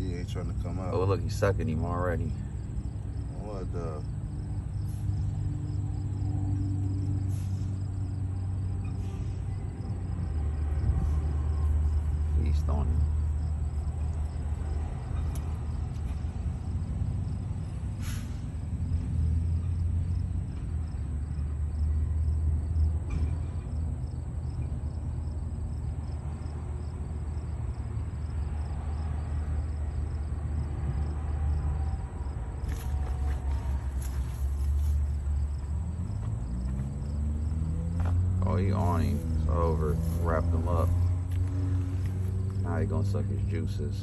He ain't trying to come out. Oh, look, he's sucking him already. What the? Feast on him. Oh, he on him. It's over. Wrapped him up. Now he gonna suck his juices.